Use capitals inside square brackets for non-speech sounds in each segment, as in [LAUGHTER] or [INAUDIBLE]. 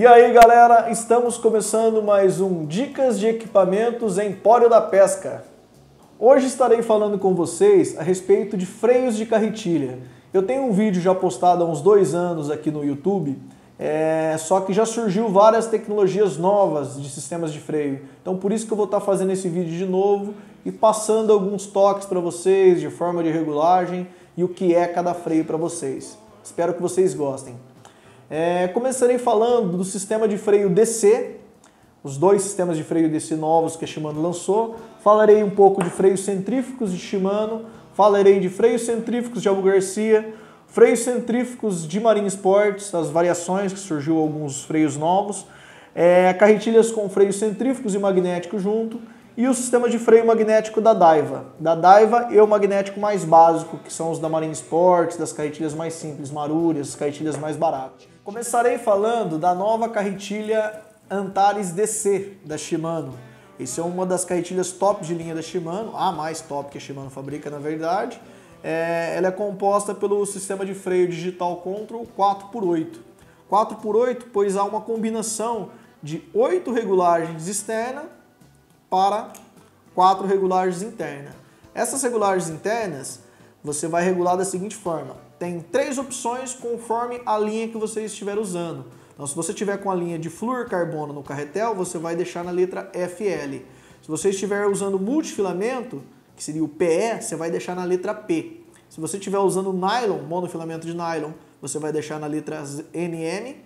E aí galera, estamos começando mais um Dicas de Equipamentos Empório da Pesca. Hoje estarei falando com vocês a respeito de freios de carretilha. Eu tenho um vídeo já postado há uns dois anos aqui no YouTube, é, só que já surgiu várias tecnologias novas de sistemas de freio. Então por isso que eu vou estar fazendo esse vídeo de novo e passando alguns toques para vocês de forma de regulagem e o que é cada freio para vocês. Espero que vocês gostem. É, começarei falando do sistema de freio DC, os dois sistemas de freio DC novos que a Shimano lançou. Falarei um pouco de freios centríficos de Shimano, falarei de freios centríficos de Abu Garcia, freios centríficos de Marine Sports, as variações que surgiu alguns freios novos, é, carretilhas com freios centríficos e magnéticos junto e o sistema de freio magnético da Daiva. Da Daiva e o magnético mais básico, que são os da Marine Sports, das carretilhas mais simples, Marúrias, carretilhas mais baratas. Começarei falando da nova carretilha Antares DC da Shimano. Essa é uma das carretilhas top de linha da Shimano, a mais top que a Shimano fabrica na verdade. É, ela é composta pelo sistema de freio digital Control 4x8. 4x8, pois há uma combinação de 8 regulagens externas para 4 regulagens internas. Essas regulagens internas você vai regular da seguinte forma: tem três opções conforme a linha que você estiver usando. Então, se você tiver com a linha de fluorcarbono no carretel, você vai deixar na letra FL. Se você estiver usando multifilamento, que seria o PE, você vai deixar na letra P. Se você estiver usando nylon, monofilamento de nylon, você vai deixar na letra NM.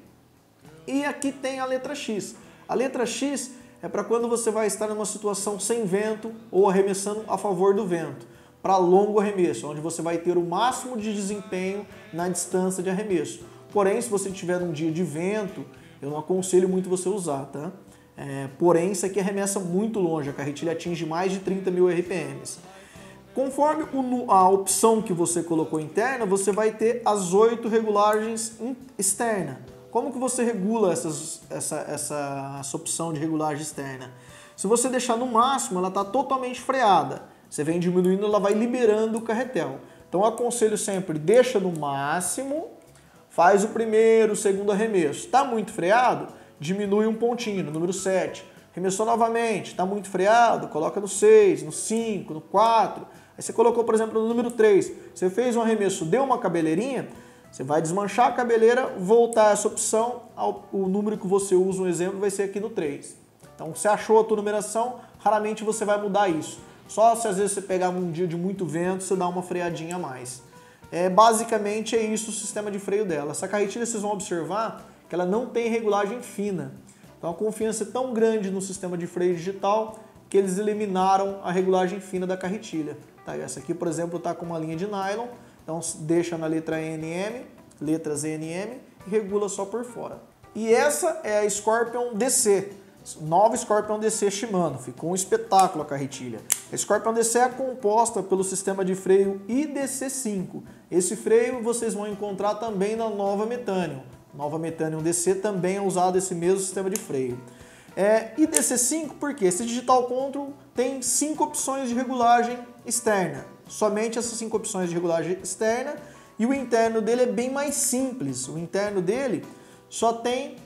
E aqui tem a letra X. A letra X é para quando você vai estar numa situação sem vento ou arremessando a favor do vento para longo arremesso, onde você vai ter o máximo de desempenho na distância de arremesso. Porém, se você tiver um dia de vento, eu não aconselho muito você usar, tá? É, porém, isso aqui arremessa muito longe, a carretilha atinge mais de 30 mil RPMs. Conforme a opção que você colocou interna, você vai ter as oito regulagens externa. Como que você regula essas, essa, essa, essa opção de regulagem externa? Se você deixar no máximo, ela está totalmente freada. Você vem diminuindo, ela vai liberando o carretel. Então eu aconselho sempre, deixa no máximo, faz o primeiro, o segundo arremesso. Está muito freado? Diminui um pontinho, no número 7. Arremessou novamente, está muito freado? Coloca no 6, no 5, no 4. Aí você colocou, por exemplo, no número 3. Você fez um arremesso, deu uma cabeleirinha, você vai desmanchar a cabeleira, voltar essa opção, ao, o número que você usa, um exemplo, vai ser aqui no 3. Então, você achou a tua numeração, raramente você vai mudar isso. Só se às vezes você pegar um dia de muito vento, você dá uma freadinha a mais. É, basicamente é isso o sistema de freio dela. Essa carretilha vocês vão observar que ela não tem regulagem fina. Então a confiança é tão grande no sistema de freio digital que eles eliminaram a regulagem fina da carretilha. Tá? Essa aqui, por exemplo, está com uma linha de nylon, então deixa na letra NM, letras NM e regula só por fora. E essa é a Scorpion DC. Nova Scorpion DC Shimano, ficou um espetáculo a carretilha. A Scorpion DC é composta pelo sistema de freio IDC5. Esse freio vocês vão encontrar também na nova Metanium. Nova Metanium DC também é usado esse mesmo sistema de freio. É, IDC5 porque esse Digital Control tem cinco opções de regulagem externa. Somente essas cinco opções de regulagem externa e o interno dele é bem mais simples. O interno dele só tem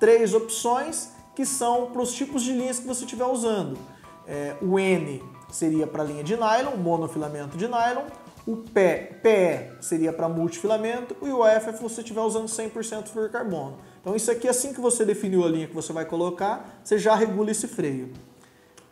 três opções que são para os tipos de linhas que você estiver usando. É, o N seria para linha de nylon, monofilamento de nylon. O P, PE seria para multifilamento e o F é se você estiver usando 100% fluorcarbono. Então isso aqui, assim que você definiu a linha que você vai colocar, você já regula esse freio.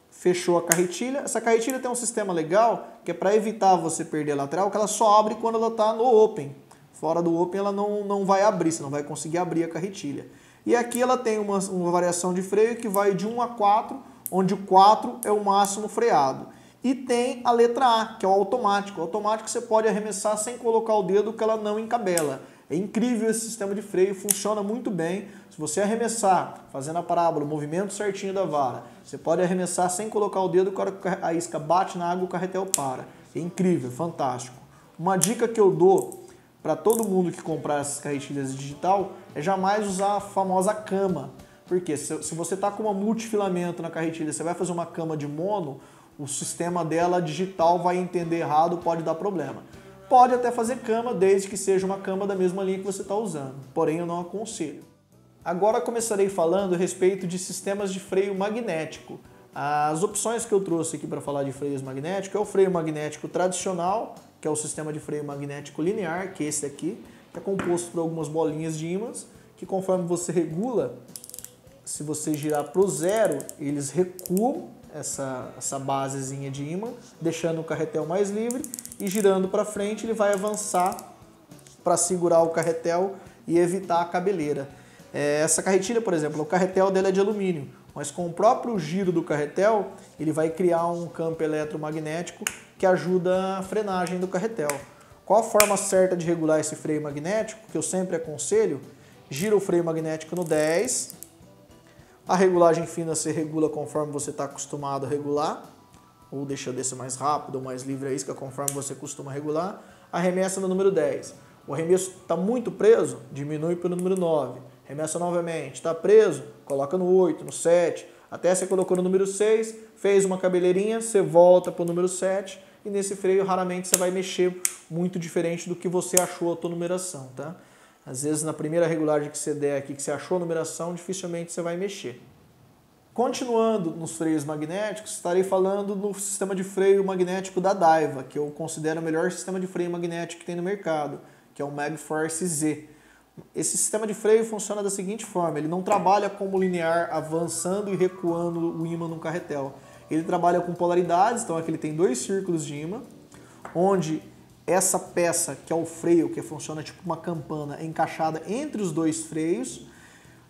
Fechou a carretilha. Essa carretilha tem um sistema legal que é para evitar você perder a lateral, que ela só abre quando ela está no open. Fora do open ela não, não vai abrir, você não vai conseguir abrir a carretilha. E aqui ela tem uma, uma variação de freio que vai de 1 a 4, onde o 4 é o máximo freado. E tem a letra A, que é o automático. O automático você pode arremessar sem colocar o dedo que ela não encabela. É incrível esse sistema de freio, funciona muito bem. Se você arremessar, fazendo a parábola, o movimento certinho da vara, você pode arremessar sem colocar o dedo, a isca bate na água, o carretel para. É incrível, fantástico. Uma dica que eu dou para todo mundo que comprar essas carretilhas digital é jamais usar a famosa cama. Porque se, se você está com uma multifilamento na carretilha, você vai fazer uma cama de mono, o sistema dela digital vai entender errado, pode dar problema. Pode até fazer cama, desde que seja uma cama da mesma linha que você está usando. Porém, eu não aconselho. Agora começarei falando a respeito de sistemas de freio magnético. As opções que eu trouxe aqui para falar de freios magnéticos é o freio magnético tradicional, que é o sistema de freio magnético linear, que é esse aqui, que é composto por algumas bolinhas de ímãs, que conforme você regula, se você girar para o zero, eles recuam essa, essa basezinha de ímã, deixando o carretel mais livre, e girando para frente ele vai avançar para segurar o carretel e evitar a cabeleira. É, essa carretilha, por exemplo, o carretel dela é de alumínio, mas com o próprio giro do carretel, ele vai criar um campo eletromagnético que ajuda a frenagem do carretel. Qual a forma certa de regular esse freio magnético, que eu sempre aconselho? Gira o freio magnético no 10, a regulagem fina você regula conforme você está acostumado a regular, ou deixa desse mais rápido ou mais livre a isca conforme você costuma regular. Arremessa no número 10. O arremesso está muito preso, diminui para o número 9 remessa novamente, está preso, coloca no 8, no 7, até você colocou no número 6, fez uma cabeleirinha, você volta para o número 7 e nesse freio raramente você vai mexer muito diferente do que você achou a tua numeração, tá? Às vezes na primeira regulagem que você der aqui, que você achou a numeração, dificilmente você vai mexer. Continuando nos freios magnéticos, estarei falando no sistema de freio magnético da Daiwa, que eu considero o melhor sistema de freio magnético que tem no mercado, que é o MagForce Z. Esse sistema de freio funciona da seguinte forma: ele não trabalha como linear avançando e recuando o ímã num carretel. Ele trabalha com polaridades, então aqui ele tem dois círculos de ímã, onde essa peça, que é o freio, que funciona tipo uma campana, é encaixada entre os dois freios.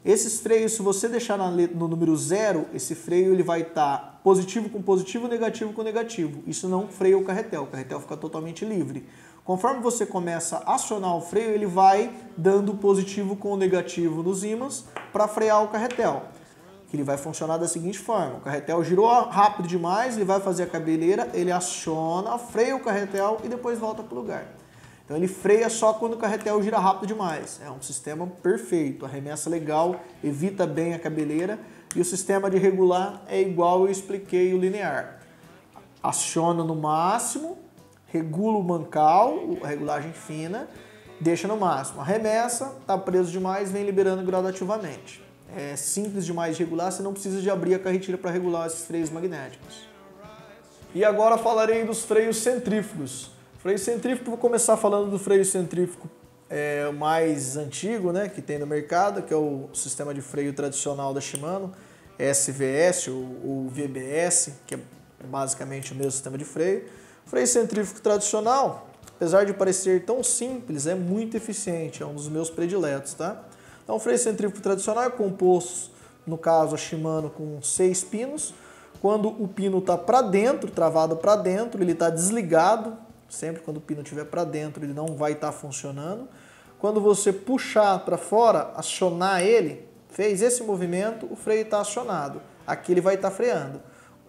Esses freios, se você deixar no número zero, esse freio ele vai estar tá positivo com positivo, negativo com negativo. Isso não freia o carretel, o carretel fica totalmente livre. Conforme você começa a acionar o freio, ele vai dando positivo com negativo nos ímãs para frear o carretel. Que ele vai funcionar da seguinte forma: o carretel girou rápido demais, ele vai fazer a cabeleira, ele aciona, freia o carretel e depois volta para o lugar. Então ele freia só quando o carretel gira rápido demais. É um sistema perfeito, arremessa legal, evita bem a cabeleira e o sistema de regular é igual eu expliquei o linear. Aciona no máximo, regula o mancal, a regulagem fina, deixa no máximo. Arremessa, está preso demais, vem liberando gradativamente. É simples demais de regular, você não precisa de abrir a carretilha para regular esses freios magnéticos. E agora falarei dos freios centrífugos. Freio centrífugo, vou começar falando do freio centrífugo é, mais antigo, né, que tem no mercado, que é o sistema de freio tradicional da Shimano, SVS ou, ou VBS, que é basicamente o mesmo sistema de freio. Freio centrífugo tradicional, apesar de parecer tão simples, é muito eficiente, é um dos meus prediletos, tá? Então, o freio centrífugo tradicional é composto, no caso a Shimano, com seis pinos. Quando o pino está para dentro, travado para dentro, ele está desligado. Sempre quando o pino estiver para dentro, ele não vai estar tá funcionando. Quando você puxar para fora, acionar ele, fez esse movimento, o freio está acionado. Aqui ele vai estar tá freando.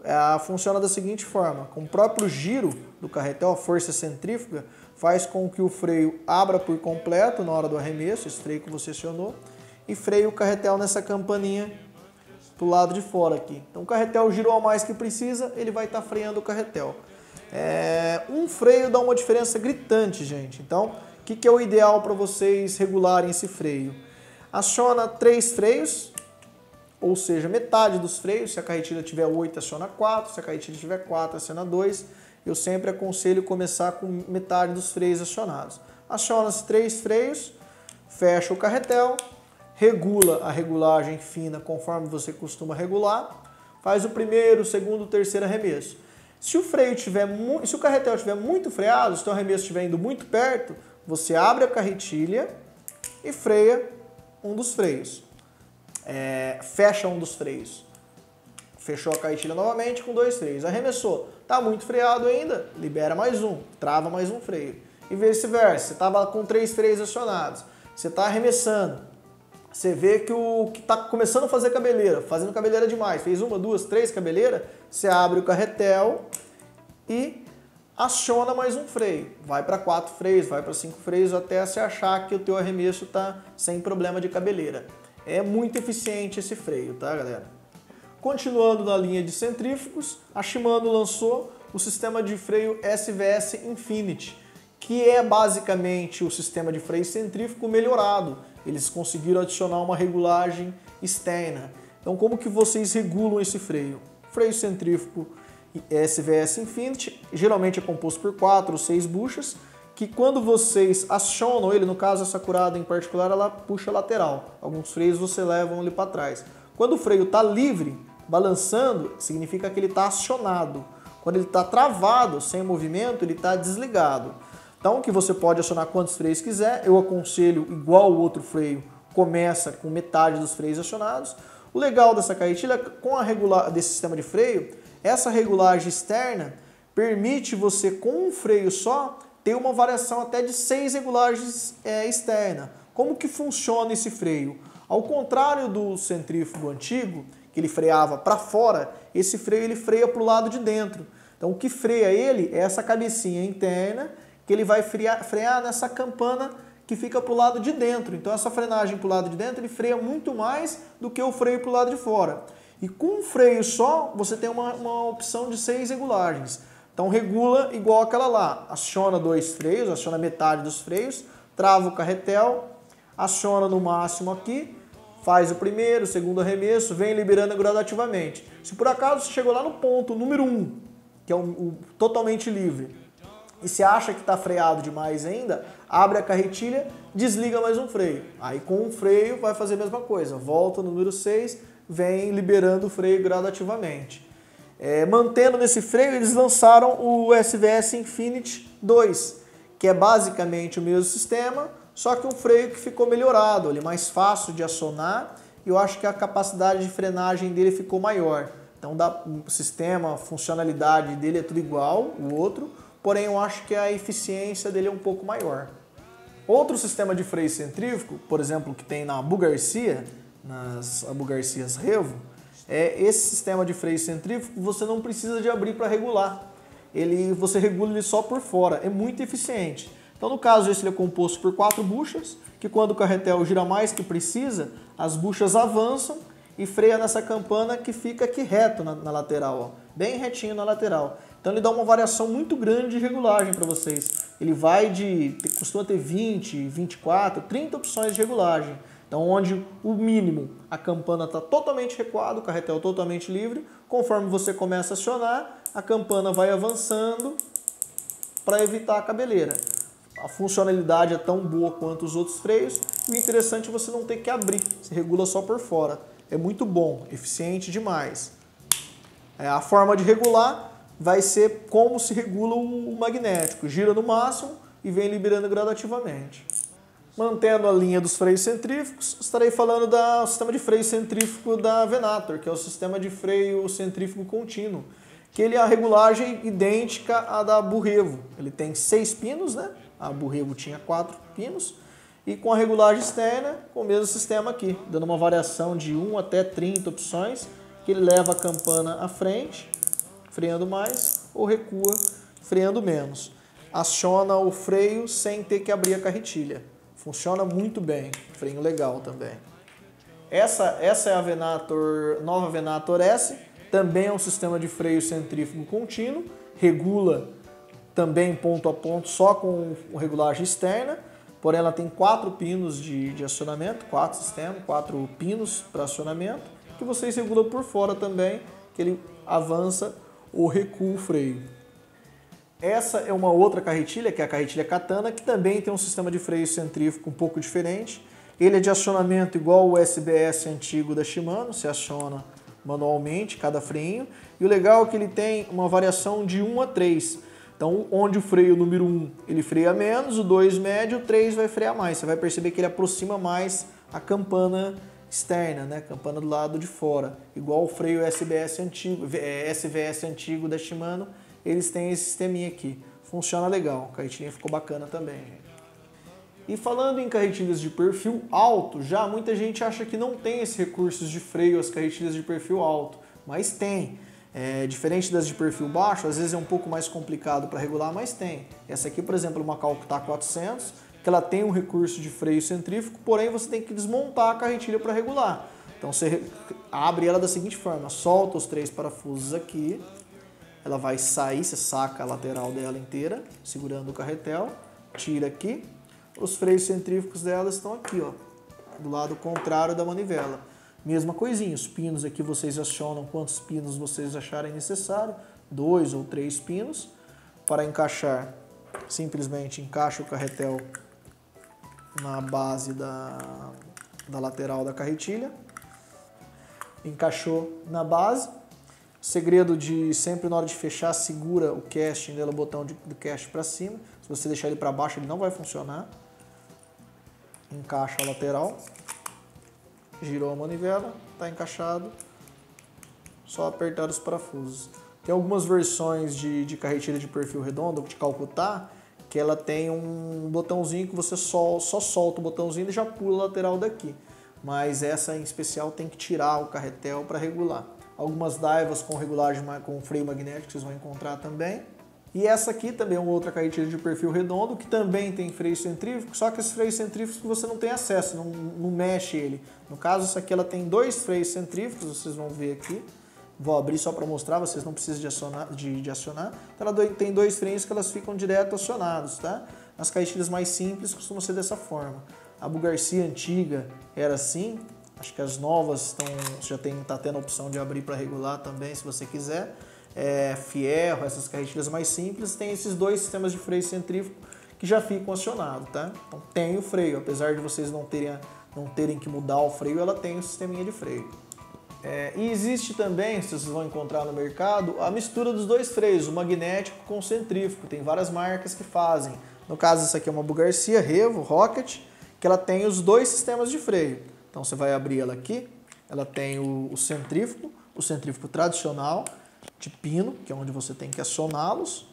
É, funciona da seguinte forma: com o próprio giro do carretel, a força centrífuga faz com que o freio abra por completo na hora do arremesso, esse freio que você acionou, e freia o carretel nessa campaninha do lado de fora aqui. Então o carretel girou a mais que precisa, ele vai estar tá freando o carretel. É, um freio dá uma diferença gritante, gente. Então, o que, que é o ideal para vocês regularem esse freio? Aciona três freios, ou seja, metade dos freios, se a carretilha tiver 8, aciona 4, se a carretilha tiver 4, aciona 2. Eu sempre aconselho começar com metade dos freios acionados. Aciona-se três freios, fecha o carretel, regula a regulagem fina conforme você costuma regular, faz o primeiro, segundo, terceiro arremesso. Se o freio tiver se o carretel estiver muito freado, se o arremesso estiver indo muito perto, você abre a carretilha e freia um dos freios é, fecha um dos freios. Fechou a carretilha novamente com dois freios. Arremessou. Tá muito freado ainda? Libera mais um. Trava mais um freio. E vice-versa. Você estava com três freios acionados. Você está arremessando. Você vê que o que está começando a fazer cabeleira, fazendo cabeleira demais, fez uma, duas, três cabeleira, você abre o carretel e aciona mais um freio. Vai para quatro freios, vai para cinco freios até você achar que o teu arremesso está sem problema de cabeleira. É muito eficiente esse freio, tá galera? Continuando na linha de centrífugos, a Shimano lançou o sistema de freio SVS Infinity, que é basicamente o sistema de freio centrífugo melhorado. eles conseguiram adicionar uma regulagem externa. Então como que vocês regulam esse freio? Freio centrífugo SVS Infinity, geralmente é composto por 4 ou 6 buchas, que quando vocês acionam ele, no caso essa curada em particular, ela puxa lateral. Alguns freios você levam ele para trás. Quando o freio está livre, balançando, significa que ele está acionado. Quando ele está travado, sem movimento, ele está desligado. Então, que você pode acionar quantos freios quiser. Eu aconselho, igual o outro freio, começa com metade dos freios acionados. O legal dessa carretilha, com a regular, desse sistema de freio, essa regulagem externa permite você, com um freio só, ter uma variação até de seis regulagens é, externa. Como que funciona esse freio? Ao contrário do centrífugo antigo, que ele freava para fora, esse freio ele freia para o lado de dentro. Então o que freia ele é essa cabecinha interna que ele vai frear, frear nessa campana que fica para o lado de dentro. Então essa frenagem para o lado de dentro ele freia muito mais do que o freio para o lado de fora. E com um freio só, você tem uma, uma opção de seis regulagens. Então regula igual aquela lá, aciona dois freios, aciona metade dos freios, trava o carretel, aciona no máximo aqui, faz o primeiro, o segundo arremesso, vem liberando gradativamente. Se por acaso você chegou lá no ponto número 1, um, que é o, o totalmente livre, e se acha que está freado demais ainda, abre a carretilha, desliga mais um freio. Aí com um freio vai fazer a mesma coisa, volta no número 6, vem liberando o freio gradativamente. É, mantendo nesse freio, eles lançaram o SVS Infinity 2, que é basicamente o mesmo sistema, só que um freio que ficou melhorado, ele é mais fácil de acionar e eu acho que a capacidade de frenagem dele ficou maior. Então o sistema, a funcionalidade dele é tudo igual, o outro, porém eu acho que a eficiência dele é um pouco maior. Outro sistema de freio centrífugo, por exemplo, que tem na Abu Garcia, nas Abu Garcias Revo, é esse sistema de freio centrífugo, você não precisa de abrir para regular. Ele, você regula ele só por fora, é muito eficiente. Então, no caso, esse ele é composto por quatro buchas, que quando o carretel gira mais que precisa, as buchas avançam e freia nessa campana que fica aqui reto na, na lateral, ó, bem retinho na lateral. Então ele dá uma variação muito grande de regulagem para vocês. Ele vai de, costuma ter 20, 24, 30 opções de regulagem. Então onde o mínimo, a campana está totalmente recuada, o carretel totalmente livre. Conforme você começa a acionar, a campana vai avançando para evitar a cabeleira a funcionalidade é tão boa quanto os outros freios. E o interessante é você não ter que abrir, você regula só por fora. É muito bom, eficiente demais. É, a forma de regular vai ser como se regula o magnético. Gira no máximo e vem liberando gradativamente. Mantendo a linha dos freios centrífugos, estarei falando do sistema de freio centrífugo da Venator, que é o sistema de freio centrífugo contínuo, que ele é a regulagem idêntica à da Burrevo. Ele tem seis pinos, né? A Burrevo tinha quatro pinos. E com a regulagem externa, com o mesmo sistema aqui, dando uma variação de 1 até 30 opções, que ele leva a campana à frente, freando mais, ou recua, freando menos. Aciona o freio sem ter que abrir a carretilha. Funciona muito bem, freio legal também. Essa, essa é a Venator, nova Venator S, também é um sistema de freio centrífugo contínuo, regula também ponto a ponto, só com regulagem externa, porém ela tem quatro pinos de, de acionamento, quatro sistemas, quatro pinos para acionamento, que vocês regulam por fora também, que ele avança ou recua o freio. Essa é uma outra carretilha, que é a carretilha Katana, que também tem um sistema de freio centrífugo um pouco diferente. Ele é de acionamento igual o SBS antigo da Shimano, se aciona manualmente cada freio. E o legal é que ele tem uma variação de 1 a 3. Então, onde o freio número 1 ele freia menos, o 2 médio, o 3 vai frear mais. Você vai perceber que ele aproxima mais a campana externa, né? campana do lado de fora. Igual o freio SBS antigo, SVS antigo da Shimano, eles têm esse sisteminha aqui. Funciona legal, a carretilha ficou bacana também, gente. E falando em carretilhas de perfil alto, já muita gente acha que não tem esses recursos de freio as carretilhas de perfil alto, mas tem. É, diferente das de perfil baixo, às vezes é um pouco mais complicado para regular, mas tem. Essa aqui, por exemplo, é uma Calcutta 400, que ela tem um recurso de freio centrífugo, porém você tem que desmontar a carretilha para regular. Então você abre ela da seguinte forma, solta os três parafusos aqui, ela vai sair, você saca a lateral dela inteira, segurando o carretel, tira aqui, os freios centrífugos dela estão aqui, ó. do lado contrário da manivela. Mesma coisinha, os pinos aqui vocês acionam quantos pinos vocês acharem necessário, dois ou três pinos. Para encaixar, simplesmente encaixa o carretel na base da, da lateral da carretilha. Encaixou na base. Segredo de sempre na hora de fechar, segura o casting no botão de, do cast para cima. Se você deixar ele para baixo, ele não vai funcionar. Encaixa a lateral. Girou a manivela, está encaixado. Só apertar os parafusos. Tem algumas versões de, de carretilha de perfil redondo, de Calcutá, que ela tem um botãozinho que você só, só solta o botãozinho e já pula a lateral daqui. Mas essa em especial tem que tirar o carretel para regular. Algumas daivas com regulagem com freio magnético vocês vão encontrar também. E essa aqui também é uma outra carretilha de perfil redondo, que também tem freio centrífugo, só que esse freio centrífugo você não tem acesso, não, não mexe ele. No caso, essa aqui ela tem dois freios centrífugos, vocês vão ver aqui. Vou abrir só para mostrar, vocês não precisam de acionar. De, de acionar. Então ela tem dois freios que elas ficam direto acionados, tá? As carretilhas mais simples costumam ser dessa forma. A Bugarcia antiga era assim, acho que as novas estão, já tem, tá tendo a opção de abrir para regular também, se você quiser é, Fierro, essas carretilhas mais simples, tem esses dois sistemas de freio centrífugo que já ficam acionados, tá? Então tem o freio, apesar de vocês não terem, não terem que mudar o freio, ela tem o sisteminha de freio. É, e existe também, se vocês vão encontrar no mercado, a mistura dos dois freios, o magnético com o centrífugo. Tem várias marcas que fazem. No caso, essa aqui é uma Bugarcia Revo Rocket, que ela tem os dois sistemas de freio. Então você vai abrir ela aqui, ela tem o, o centrífugo, o centrífugo tradicional, de pino, que é onde você tem que acioná-los,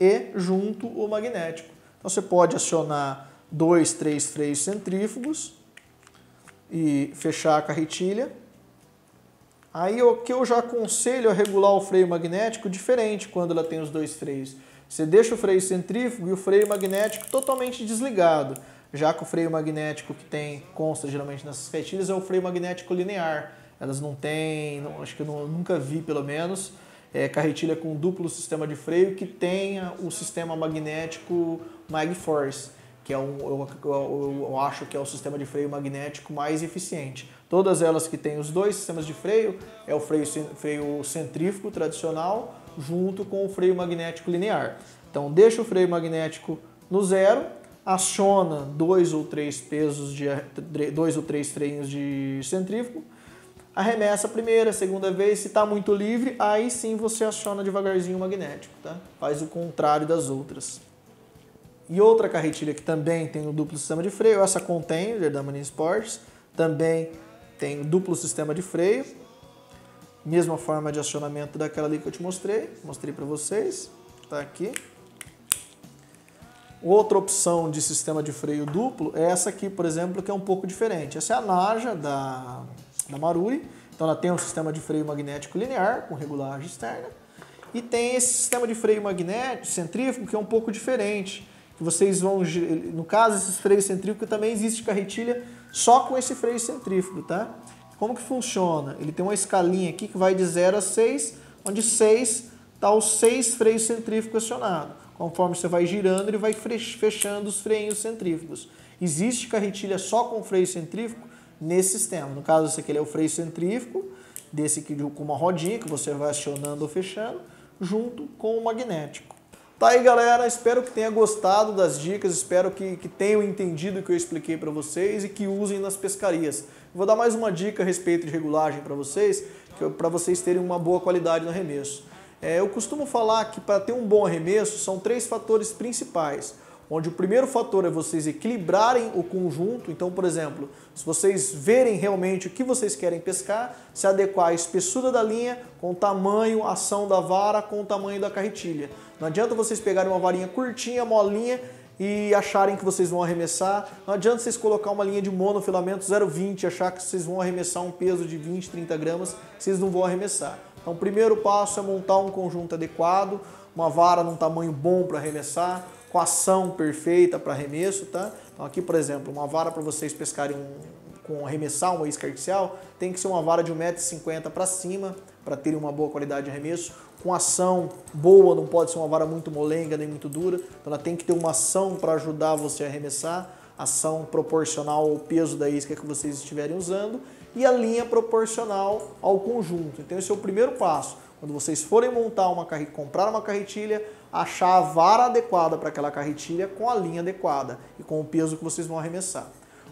e junto o magnético. Então você pode acionar dois, três freios centrífugos e fechar a carretilha. Aí o que eu já aconselho é regular o freio magnético diferente quando ela tem os dois freios. Você deixa o freio centrífugo e o freio magnético totalmente desligado, já que o freio magnético que tem consta geralmente nessas carretilhas é o freio magnético linear. Elas não têm, não, acho que eu nunca vi pelo menos, é, carretilha com duplo sistema de freio que tenha o sistema magnético MagForce, que é um, eu, eu, eu, acho que é o sistema de freio magnético mais eficiente. Todas elas que têm os dois sistemas de freio, é o freio, freio centrífugo tradicional junto com o freio magnético linear. Então deixa o freio magnético no zero, aciona dois ou três pesos de dois ou três freios de centrífugo arremessa a primeira, segunda vez, se está muito livre, aí sim você aciona devagarzinho o magnético, tá? Faz o contrário das outras. E outra carretilha que também tem o duplo sistema de freio, essa contém, da Mani Sports, também tem duplo sistema de freio, mesma forma de acionamento daquela ali que eu te mostrei, mostrei para vocês, tá aqui. Outra opção de sistema de freio duplo é essa aqui, por exemplo, que é um pouco diferente. Essa é a Naja da da Marui. Então ela tem um sistema de freio magnético linear com regulagem externa e tem esse sistema de freio magnético centrífugo que é um pouco diferente. Que vocês vão, no caso esses freios centrífugos também existe carretilha só com esse freio centrífugo, tá? Como que funciona? Ele tem uma escalinha aqui que vai de 0 a 6, onde 6 está os 6 freios centrífugos acionados. Conforme você vai girando, ele vai fechando os freios centrífugos. Existe carretilha só com freio centrífugo? nesse sistema. No caso, esse aqui é o freio centrífugo, desse aqui com uma rodinha que você vai acionando ou fechando, junto com o magnético. Tá aí galera, espero que tenha gostado das dicas, espero que, que tenham entendido o que eu expliquei para vocês e que usem nas pescarias. Vou dar mais uma dica a respeito de regulagem para vocês, para vocês terem uma boa qualidade no arremesso. É, eu costumo falar que para ter um bom arremesso são três fatores principais onde o primeiro fator é vocês equilibrarem o conjunto. Então, por exemplo, se vocês verem realmente o que vocês querem pescar, se adequar a espessura da linha com o tamanho, a ação da vara com o tamanho da carretilha. Não adianta vocês pegarem uma varinha curtinha, molinha e acharem que vocês vão arremessar. Não adianta vocês colocar uma linha de monofilamento 0,20 e achar que vocês vão arremessar um peso de 20, 30 gramas, vocês não vão arremessar. Então, o primeiro passo é montar um conjunto adequado, uma vara num tamanho bom para arremessar, com ação perfeita para arremesso, tá? Então aqui, por exemplo, uma vara para vocês pescarem um, com arremessar uma isca artificial, tem que ser uma vara de 1,50m para cima, para terem uma boa qualidade de arremesso, com ação boa, não pode ser uma vara muito molenga nem muito dura, então ela tem que ter uma ação para ajudar você a arremessar. ação proporcional ao peso da isca que vocês estiverem usando e a linha proporcional ao conjunto. Então esse é o primeiro passo. Quando vocês forem montar uma comprar uma carretilha, achar a vara adequada para aquela carretilha com a linha adequada e com o peso que vocês vão arremessar.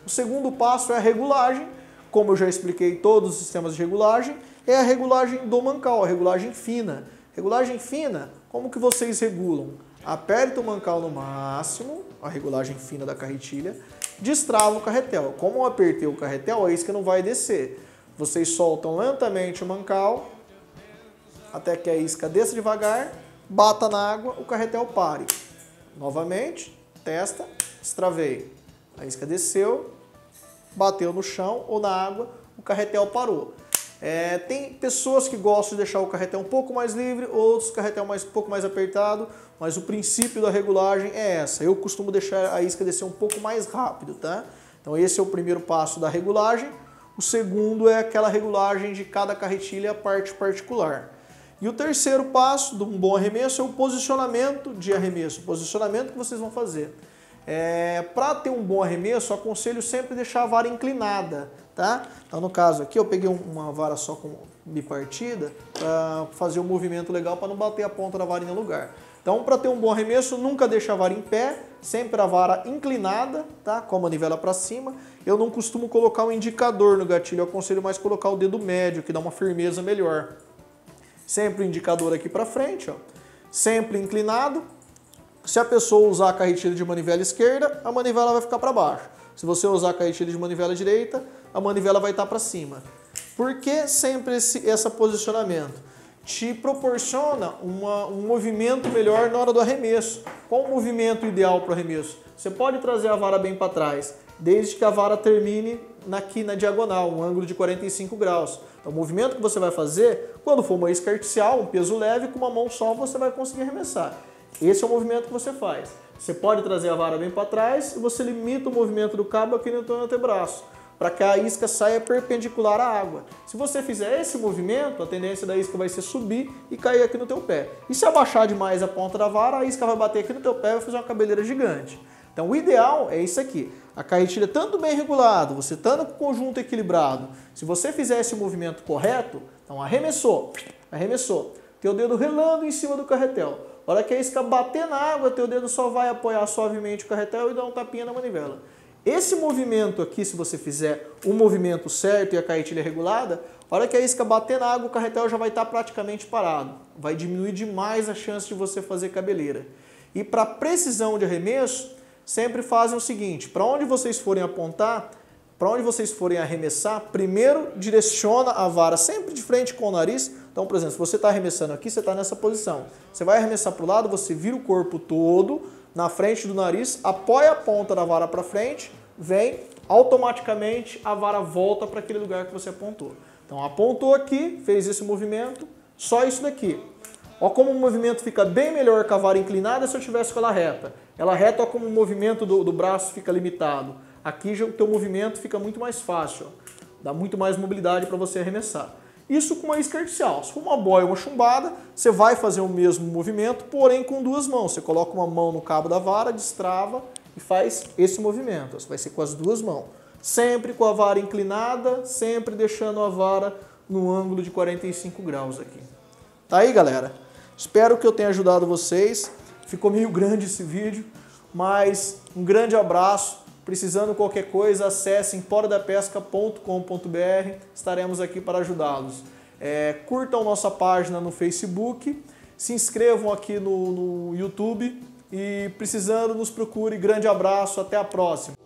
O segundo passo é a regulagem. Como eu já expliquei todos os sistemas de regulagem, é a regulagem do mancal, a regulagem fina. Regulagem fina, como que vocês regulam? Aperta o mancal no máximo, a regulagem fina da carretilha, destrava o carretel. Como eu apertei o carretel, a isca não vai descer. Vocês soltam lentamente o mancal, até que a isca desça devagar, bata na água, o carretel pare. Novamente, testa, destravei. A isca desceu, bateu no chão ou na água, o carretel parou. É, tem pessoas que gostam de deixar o carretel um pouco mais livre, outros carretel mais, um pouco mais apertado, mas o princípio da regulagem é essa. Eu costumo deixar a isca descer um pouco mais rápido, tá? Então esse é o primeiro passo da regulagem. O segundo é aquela regulagem de cada carretilha a parte particular. E o terceiro passo de um bom arremesso é o posicionamento de arremesso, o posicionamento que vocês vão fazer. É, Para ter um bom arremesso, aconselho sempre deixar a vara inclinada, tá? Então no caso aqui eu peguei uma vara só com bipartida para fazer um movimento legal para não bater a ponta da varinha no lugar. Então para ter um bom arremesso, nunca deixa a vara em pé, sempre a vara inclinada, tá? Com a manivela para cima. Eu não costumo colocar um indicador no gatilho, eu aconselho mais colocar o dedo médio, que dá uma firmeza melhor. Sempre o indicador aqui para frente, ó. Sempre inclinado, se a pessoa usar a carretilha de manivela esquerda, a manivela vai ficar para baixo. Se você usar a carretilha de manivela direita, a manivela vai estar para cima. Por que sempre esse, esse posicionamento? Te proporciona uma, um movimento melhor na hora do arremesso. Qual o movimento ideal para o arremesso? Você pode trazer a vara bem para trás, desde que a vara termine aqui na diagonal, um ângulo de 45 graus. Então, o movimento que você vai fazer, quando for uma isca artificial, um peso leve, com uma mão só você vai conseguir arremessar. Esse é o movimento que você faz. Você pode trazer a vara bem para trás e você limita o movimento do cabo aqui no teu antebraço, para que a isca saia perpendicular à água. Se você fizer esse movimento, a tendência da isca vai ser subir e cair aqui no teu pé. E se abaixar demais a ponta da vara, a isca vai bater aqui no teu pé e vai fazer uma cabeleira gigante. Então o ideal é isso aqui. A carretilha tanto bem regulado, você estando com o conjunto equilibrado, se você fizer esse movimento correto, então arremessou, arremessou, teu dedo relando em cima do carretel. A hora que a isca bater na água, teu dedo só vai apoiar suavemente o carretel e dar um tapinha na manivela. Esse movimento aqui, se você fizer o movimento certo e a carretilha regulada, a hora que a isca bater na água, o carretel já vai estar praticamente parado. Vai diminuir demais a chance de você fazer cabeleira. E para precisão de arremesso, sempre fazem o seguinte, para onde vocês forem apontar, para onde vocês forem arremessar, primeiro direciona a vara sempre de frente com o nariz. Então, por exemplo, se você está arremessando aqui, você está nessa posição. Você vai arremessar para o lado, você vira o corpo todo na frente do nariz, apoia a ponta da vara para frente, vem, automaticamente a vara volta para aquele lugar que você apontou. Então, apontou aqui, fez esse movimento, só isso daqui. Olha como o movimento fica bem melhor com a vara inclinada se eu tivesse com ela reta. Ela reta, olha como o movimento do, do braço fica limitado. Aqui já o teu movimento fica muito mais fácil, ó. dá muito mais mobilidade para você arremessar. Isso com uma isca artificial. Se for uma boia ou uma chumbada, você vai fazer o mesmo movimento, porém com duas mãos. Você coloca uma mão no cabo da vara, destrava e faz esse movimento. Vai ser com as duas mãos. Sempre com a vara inclinada, sempre deixando a vara no ângulo de 45 graus aqui. Tá aí, galera? Espero que eu tenha ajudado vocês. Ficou meio [LAUGHS] grande esse vídeo, mas um grande abraço Precisando qualquer coisa, acesse emporodapesca.com.br, estaremos aqui para ajudá-los. É, curtam nossa página no Facebook, se inscrevam aqui no, no YouTube e precisando nos procure. Grande abraço, até a próxima.